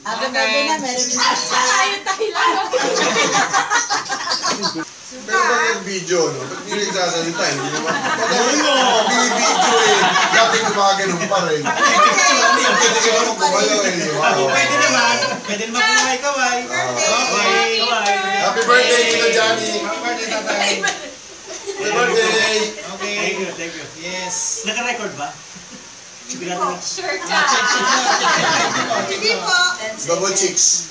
Happy birthday na, Merry Christmas. Tayo tayo lang. Pero pag yung video, no? Ba't hindi nagsasalita? Hindi naman. Pag video eh, dati gumagano'n pa rin. Pwede ka naman kumalaw eh, ba? Pwede naman. Pwede naman kaway-kaway. Ah, Kaway. Happy birthday, Tito Johnny! Happy birthday, tatay! Happy birthday! Okay. Thank you, thank you. Yes. Naka-record ba? Sure ka. Double chicks.